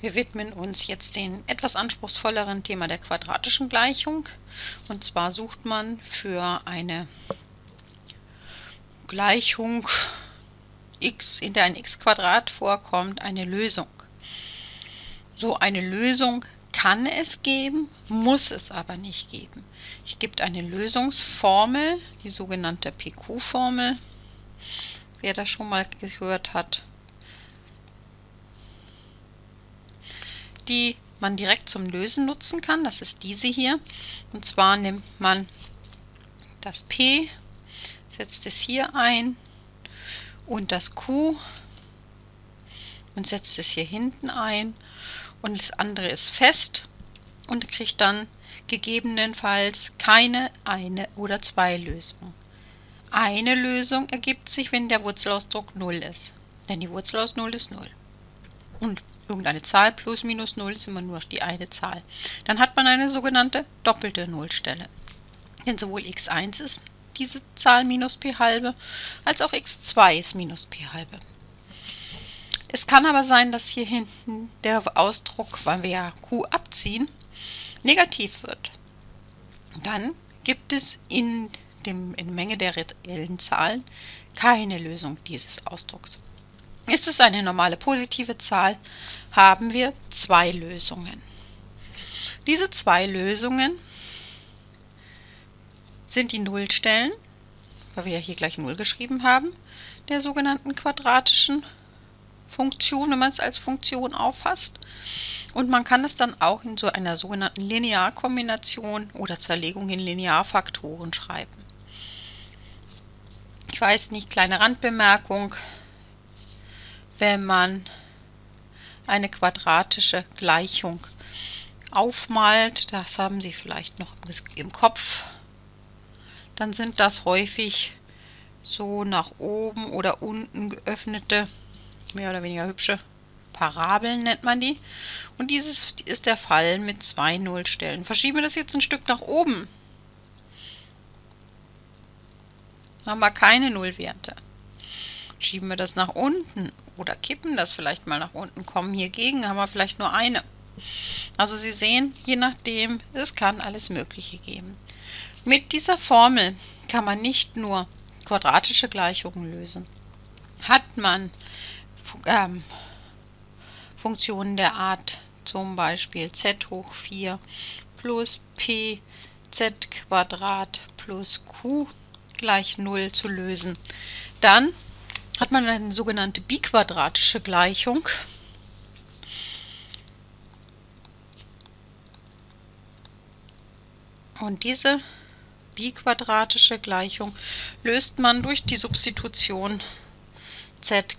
Wir widmen uns jetzt dem etwas anspruchsvolleren Thema der quadratischen Gleichung. Und zwar sucht man für eine Gleichung x, in der ein x vorkommt, eine Lösung. So eine Lösung kann es geben, muss es aber nicht geben. Ich gebe eine Lösungsformel, die sogenannte PQ-Formel. Wer das schon mal gehört hat, die man direkt zum Lösen nutzen kann. Das ist diese hier. Und zwar nimmt man das P, setzt es hier ein und das Q und setzt es hier hinten ein und das andere ist fest und kriegt dann gegebenenfalls keine eine oder zwei Lösungen. Eine Lösung ergibt sich, wenn der Wurzelausdruck 0 ist, denn die Wurzel aus 0 ist 0. Und irgendeine Zahl plus minus 0 ist immer nur die eine Zahl. Dann hat man eine sogenannte doppelte Nullstelle. Denn sowohl x1 ist diese Zahl minus p halbe, als auch x2 ist minus p halbe. Es kann aber sein, dass hier hinten der Ausdruck, weil wir ja q abziehen, negativ wird. Dann gibt es in, dem, in Menge der reellen Zahlen keine Lösung dieses Ausdrucks. Ist es eine normale positive Zahl, haben wir zwei Lösungen. Diese zwei Lösungen sind die Nullstellen, weil wir ja hier gleich 0 geschrieben haben, der sogenannten quadratischen Funktion, wenn man es als Funktion auffasst. Und man kann es dann auch in so einer sogenannten Linearkombination oder Zerlegung in Linearfaktoren schreiben. Ich weiß nicht, kleine Randbemerkung, wenn man eine quadratische Gleichung aufmalt, das haben Sie vielleicht noch im Kopf, dann sind das häufig so nach oben oder unten geöffnete, mehr oder weniger hübsche Parabeln nennt man die. Und dieses ist der Fall mit zwei Nullstellen. Verschieben wir das jetzt ein Stück nach oben. Haben wir keine Nullwerte. Schieben wir das nach unten oder kippen das vielleicht mal nach unten, kommen hier gegen, haben wir vielleicht nur eine. Also Sie sehen, je nachdem, es kann alles Mögliche geben. Mit dieser Formel kann man nicht nur quadratische Gleichungen lösen. Hat man ähm, Funktionen der Art zum Beispiel z hoch 4 plus p z Quadrat plus q gleich 0 zu lösen, dann hat man eine sogenannte biquadratische Gleichung. Und diese biquadratische Gleichung löst man durch die Substitution z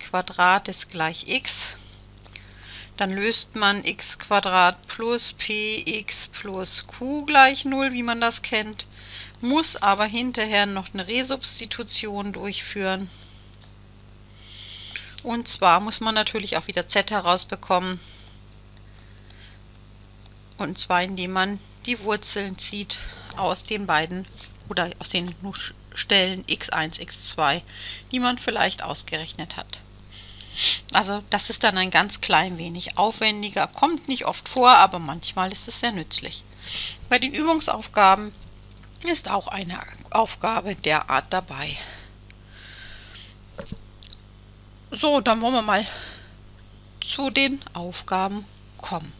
ist gleich x. Dann löst man x plus px plus q gleich 0, wie man das kennt, muss aber hinterher noch eine Resubstitution durchführen. Und zwar muss man natürlich auch wieder z herausbekommen. Und zwar indem man die Wurzeln zieht aus den beiden oder aus den Stellen x1, x2, die man vielleicht ausgerechnet hat. Also das ist dann ein ganz klein wenig aufwendiger, kommt nicht oft vor, aber manchmal ist es sehr nützlich. Bei den Übungsaufgaben ist auch eine Aufgabe der Art dabei. So, dann wollen wir mal zu den Aufgaben kommen.